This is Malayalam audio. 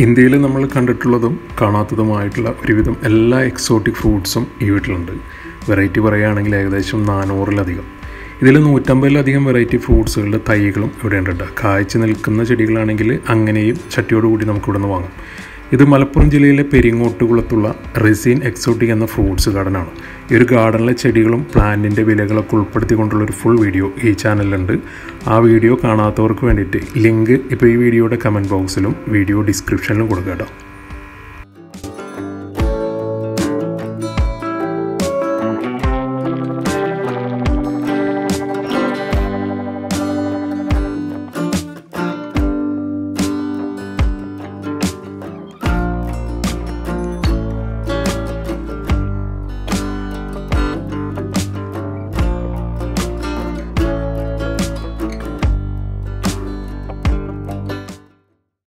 ഇന്ത്യയിൽ നമ്മൾ കണ്ടിട്ടുള്ളതും കാണാത്തതുമായിട്ടുള്ള ഒരുവിധം എല്ലാ എക്സോട്ടിക് ഫ്രൂട്ട്സും ഈ വീട്ടിലുണ്ട്. വെറൈറ്റി പറയുകയാണെങ്കിൽ ഏകദേശം നാനൂറിലധികം. ഇതിൽ നൂറ്റമ്പതിലധികം വെറൈറ്റി ഫ്രൂട്ട്സുകളുടെ തൈകളും ഇവിടെ ഉണ്ട് കായ്ച്ചു നിൽക്കുന്ന ചെടികളാണെങ്കിൽ അങ്ങനെയും ചട്ടിയോടുകൂടി നമുക്ക് ഇവിടെ നിന്ന് വാങ്ങാം. ഇത് മലപ്പുറം ജില്ലയിലെ പെരിങ്ങോട്ടുകുളത്തുള്ള റെസീൻ എക്സോട്ടിക് എന്ന ഫ്രൂട്ട്സ് ഗാർഡനാണ്. ഈ ഒരു ഗാർഡനിലെ ചെടികളും പ്ലാന്റിന്റെ വിലകളൊക്കെ ഉൾപ്പെടുത്തിക്കൊണ്ടുള്ള ഒരു ഫുൾ വീഡിയോ ഈ ചാനലിലുണ്ട് ആ വീഡിയോ കാണാത്തവർക്ക് വേണ്ടിയിട്ട് ലിങ്ക് ഇപ്പോൾ ഈ വീഡിയോയുടെ കമന്റ് ബോക്സിലും വീഡിയോ ഡിസ്ക്രിപ്ഷനിലും കൊടുക്കുക കേട്ടോ.